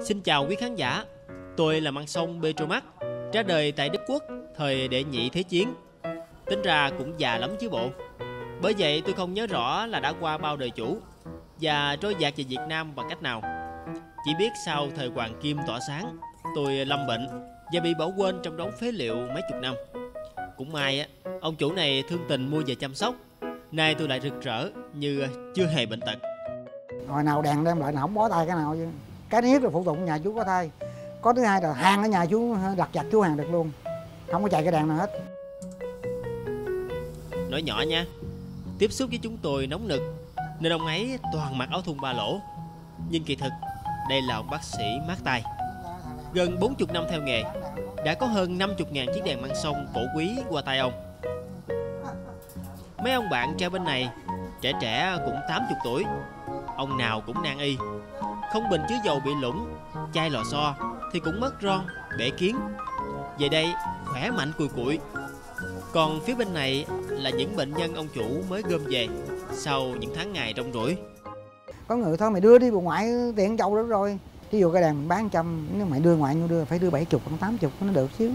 Xin chào quý khán giả, tôi là Măng Sông Petromax, ra đời tại Đức Quốc thời đệ nhị thế chiến. Tính ra cũng già lắm chứ bộ. Bởi vậy tôi không nhớ rõ là đã qua bao đời chủ và trôi dạt về Việt Nam bằng cách nào. Chỉ biết sau thời Hoàng Kim tỏa sáng, tôi lâm bệnh và bị bỏ quên trong đống phế liệu mấy chục năm. Cũng may á, ông chủ này thương tình mua về chăm sóc. Nay tôi lại rực rỡ như chưa hề bệnh tật. hồi nào đèn đem lại nào không bó tay cái nào chứ cái thứ nhất là phụ tụng nhà chú có thay có thứ hai là hàng ở nhà chú ờ, đặt chặt chú hàng được luôn. Không có chạy cái đèn nào hết. Nói nhỏ nha, Tiếp xúc với chúng tôi nóng nực, Nên ông ấy toàn mặc áo thun ba lỗ. Nhưng kỳ thực, Đây là ông bác sĩ mát tay. Gần 40 năm theo nghề, Đã có hơn 50.000 chiếc đèn mang sông cổ quý qua tay ông. Mấy ông bạn treo bên này, Trẻ trẻ cũng 80 tuổi, Ông nào cũng nan y. Không bình chứa dầu bị lũng. Chai lò xo Thì cũng mất ron, bể kiến. Về đây khỏe mạnh cùi cụi. Còn phía bên này là những bệnh nhân ông chủ mới gom về sau những tháng ngày rong ruổi. có người thôi mày đưa đi bộ ngoại tiện chầu đó rồi. Ví dụ cái đàn mình bán trăm nếu mày đưa ngoại nhiêu đưa phải đưa bảy chục tám chục nó được chứ.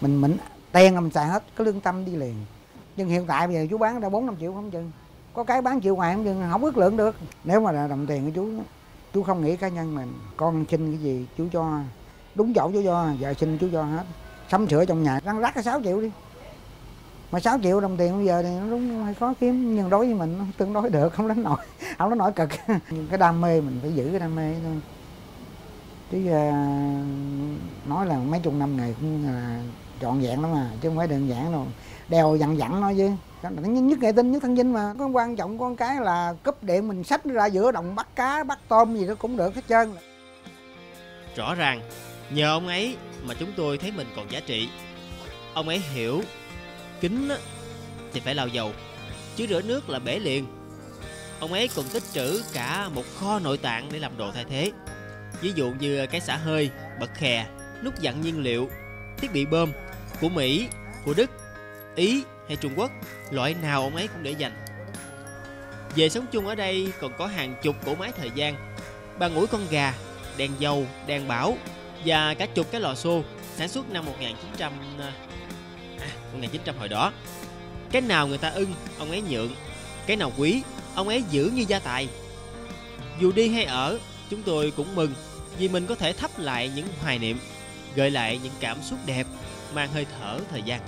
Mình mình tiền là mình xài hết có lương tâm đi liền. Nhưng hiện tại bây giờ chú bán ra bốn năm triệu không chừng. Có cái bán triệu ngoài không chừng không ước lượng được. Nếu mà là đồng tiền của chú chú không nghĩ cá nhân mình con xin cái gì chú cho. Đúng chỗ chú cho, vợ xin chú cho hết. Sắm sửa trong nhà, răng rắc cái 6 triệu đi. Mà 6 triệu đồng tiền bây giờ thì nó đúng hơi khó kiếm, nhưng đối với mình nó tương đối được, không đánh nổi không đánh nổi cực. Cái đam mê mình phải giữ cái đam mê thôi. Chứ à, nói là mấy chục năm này cũng là trọn vẹn lắm mà chứ không phải đơn giản đâu. Đeo dặn dặn nói chứ nhất, nhất nghệ tinh nhất thân dinh mà có quan trọng con cái là cúp điện mình xách ra giữa đồng bắt cá bắt tôm gì đó cũng được hết trơn Rõ ràng, nhờ ông ấy mà chúng tôi thấy mình còn giá trị. Ông ấy hiểu, kính thì phải lau dầu, chứ rửa nước là bể liền. Ông ấy còn tích trữ cả một kho nội tạng để làm đồ thay thế. Ví dụ như cái xả hơi, bật khè, nút dặn nhiên liệu, thiết bị bơm của Mỹ, của Đức, Ý hay Trung Quốc, loại nào ông ấy cũng để dành. Về sống chung ở đây còn có hàng chục cỗ máy thời gian, bàn ủi con gà, đèn dầu, đèn bảo và cả chục cái lò xô sản xuất năm 1900 à, à 1900 hồi đó. Cái nào người ta ưng, ông ấy nhượng. Cái nào quý, ông ấy giữ như gia tài. Dù đi hay ở, chúng tôi cũng mừng vì mình có thể thắp lại những hoài niệm, gợi lại những cảm xúc đẹp mang hơi thở thời gian.